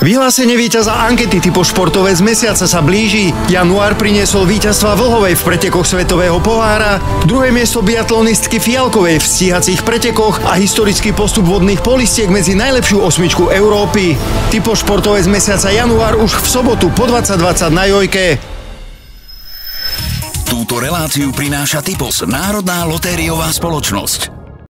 Vyhlásenie víťaza ankety typu športové z mesiaca sa blíži. Január priniesol víťazstva Vlhovej v pretekoch Svetového pohára, druhé miesto biatlonistky Fialkovej v stíhacích pretekoch a historický postup vodných polistiek medzi najlepšiu osmičku Európy. Typo športové z mesiaca január už v sobotu po 2020 na Jojke. Túto reláciu prináša Typos Národná lotériová spoločnosť.